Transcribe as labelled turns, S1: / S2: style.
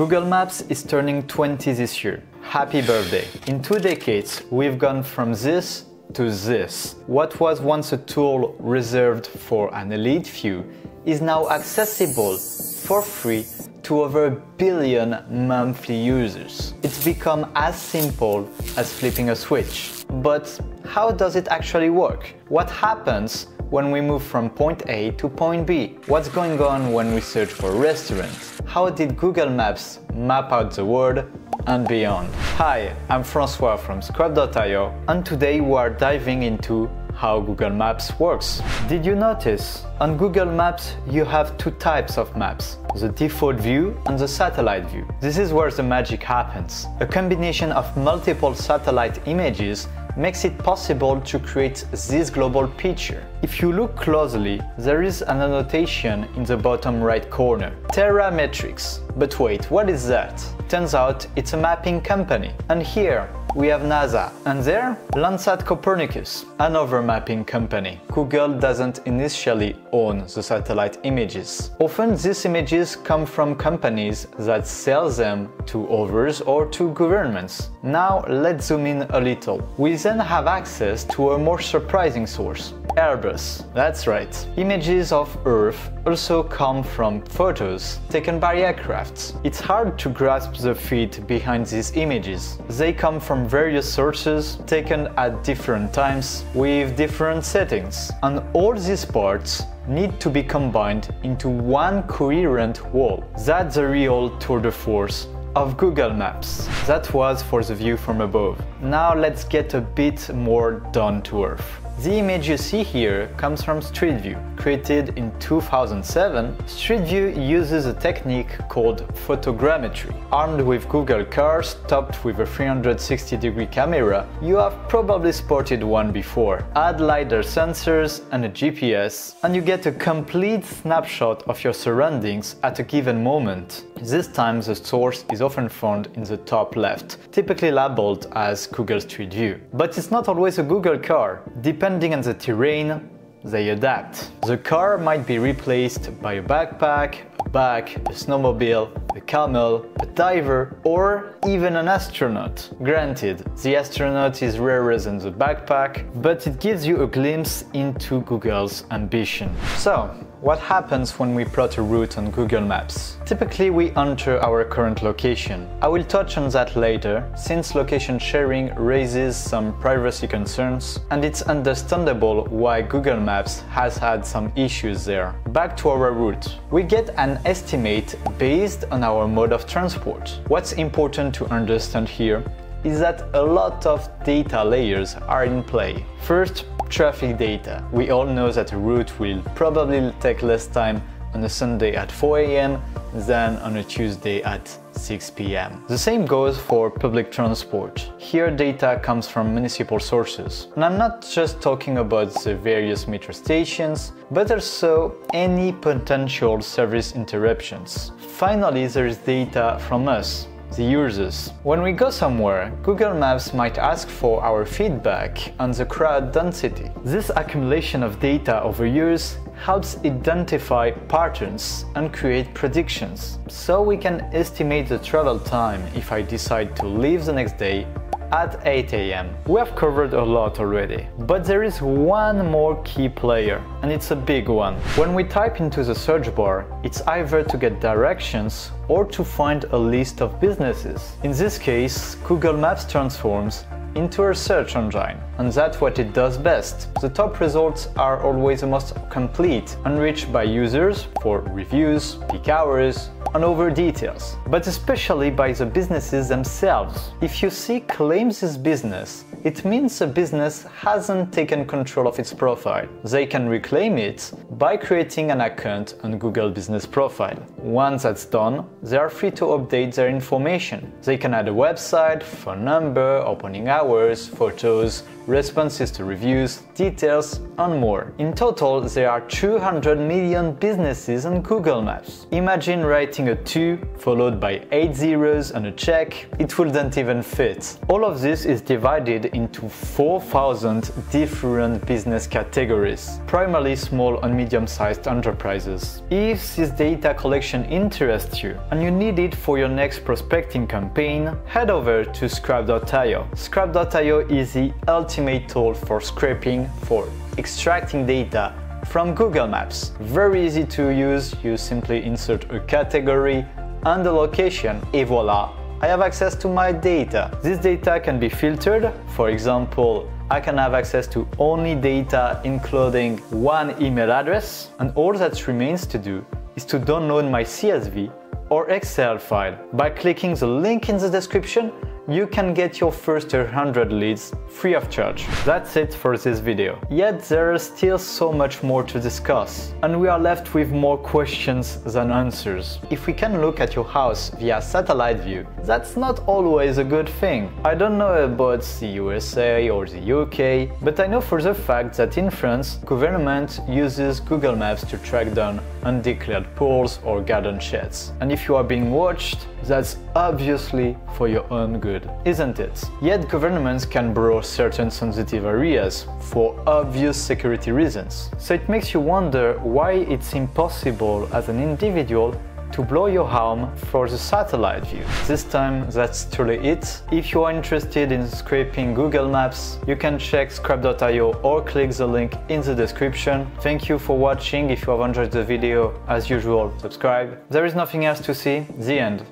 S1: Google Maps is turning 20 this year. Happy birthday. In two decades, we've gone from this to this. What was once a tool reserved for an elite few is now accessible for free to over a billion monthly users. It's become as simple as flipping a switch. But how does it actually work? What happens when we move from point A to point B? What's going on when we search for restaurants? How did Google Maps map out the world and beyond? Hi, I'm Francois from Scrap.io and today we are diving into how Google Maps works. Did you notice? On Google Maps you have two types of maps, the default view and the satellite view. This is where the magic happens. A combination of multiple satellite images makes it possible to create this global picture. If you look closely, there is an annotation in the bottom right corner. Terrametrics. But wait, what is that? Turns out it's a mapping company. And here, we have NASA, and there, Landsat Copernicus, another mapping company. Google doesn't initially own the satellite images. Often these images come from companies that sell them to others or to governments. Now let's zoom in a little. We then have access to a more surprising source, Airbus. That's right. Images of Earth also come from photos taken by aircrafts. It's hard to grasp the feed behind these images. They come from various sources taken at different times with different settings. And all these parts need to be combined into one coherent whole. That's the real tour de force of Google Maps. That was for the view from above. Now let's get a bit more down to earth. The image you see here comes from Street View. Created in 2007, Street View uses a technique called photogrammetry. Armed with Google cars topped with a 360 degree camera, you have probably spotted one before. Add LiDAR sensors and a GPS, and you get a complete snapshot of your surroundings at a given moment. This time the source is often found in the top left, typically labeled as Google Street View. But it's not always a Google car. Depending on the terrain, they adapt. The car might be replaced by a backpack, a bag, a snowmobile, a camel, a diver, or even an astronaut. Granted, the astronaut is rarer than the backpack, but it gives you a glimpse into Google's ambition. So, what happens when we plot a route on Google Maps? Typically we enter our current location. I will touch on that later, since location sharing raises some privacy concerns and it's understandable why Google Maps has had some issues there. Back to our route. We get an estimate based on our mode of transport. What's important to understand here is that a lot of data layers are in play. First, traffic data. We all know that a route will probably take less time on a Sunday at 4 am than on a Tuesday at 6 pm. The same goes for public transport. Here data comes from municipal sources. And I'm not just talking about the various metro stations, but also any potential service interruptions. Finally, there is data from us, the users. When we go somewhere, Google Maps might ask for our feedback on the crowd density. This accumulation of data over years helps identify patterns and create predictions. So we can estimate the travel time if I decide to leave the next day at 8 am. We have covered a lot already, but there is one more key player, and it's a big one. When we type into the search bar, it's either to get directions or to find a list of businesses. In this case, Google Maps transforms into a search engine, and that's what it does best. The top results are always the most complete, enriched by users for reviews, peak hours, and over details, but especially by the businesses themselves. If you see claims this business, it means the business hasn't taken control of its profile. They can reclaim it by creating an account on Google Business Profile. Once that's done, they are free to update their information. They can add a website, phone number, opening hours, photos, responses to reviews, details, and more. In total, there are 200 million businesses on Google Maps. Imagine writing a 2 followed by 8 zeros and a check, it wouldn't even fit. All of this is divided into 4,000 different business categories, primarily small and medium-sized enterprises. If this data collection interests you and you need it for your next prospecting campaign, head over to Scrap.io. Scrap.io is the ultimate tool for scraping, for extracting data from Google Maps. Very easy to use, you simply insert a category and a location, et voila, I have access to my data. This data can be filtered, for example, I can have access to only data including one email address, and all that remains to do is to download my CSV or Excel file. By clicking the link in the description, you can get your first 100 leads free of charge. That's it for this video. Yet there is still so much more to discuss, and we are left with more questions than answers. If we can look at your house via satellite view, that's not always a good thing. I don't know about the USA or the UK, but I know for the fact that in France, government uses Google Maps to track down undeclared pools or garden sheds. And if you are being watched, that's obviously for your own good, isn't it? Yet governments can borrow certain sensitive areas for obvious security reasons. So it makes you wonder why it's impossible as an individual to blow your home for the satellite view. This time that's truly it. If you are interested in scraping Google Maps, you can check scrap.io or click the link in the description. Thank you for watching. If you have enjoyed the video, as usual, subscribe. There is nothing else to see. The end.